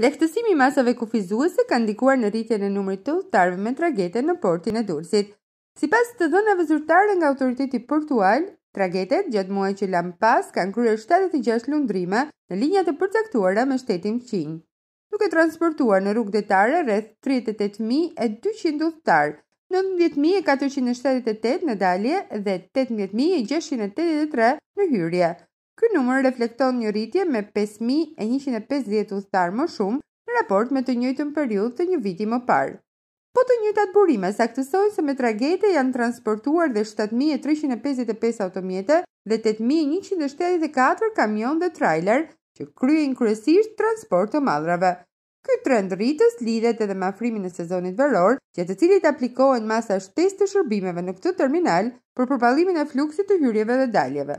Lehtësimi i masave kufizuese ka ndikuar në rritjen e numrit të udhëtarëve me tragete në portin e Durrësit. Sipas të dhënave zyrtare nga Autoriteti Portual, tragetet gjatë muajit që lamë pas kanë kryer shtatëdhjetë e gjashtë lundrime në linjat e përcaktuara me shtetin fqinj, duke transportuar në rrugë detare rreth tridhjetë e tetë mijë e dyqind udhëtarë, nëntëmbëdhjetë mijë e katërqind e shtatëdhjetë e tetë në dalje dhe tetëmbëdhjetë mijë e gjashtëqind e tetëdhjetë e tre në hyrje. Ky numër reflekton një rritje me pesë mijë e njëqind e pesëdhjetë udhëtarë më shumë në raport me të njëjtën periudhë të një viti më parë. Po të njëjtat burime saktësojnë se me tragete janë transportuar dhe shtatë mijë e treqind e pesëdhjetë e pesë automjete dhe tetë mijë e njëqind e shtatëdhjetë e katër kamionë dhe trailerë që kryejnë kryesisht transport të mallrave. Ky trend rritës lidhet edhe me afrimin e sezonit veror, gjatë të cilit aplikohen masa shtesë të shërbimeve në këtë terminal për përballimin e fluksit të hyrjeve dhe daljeve.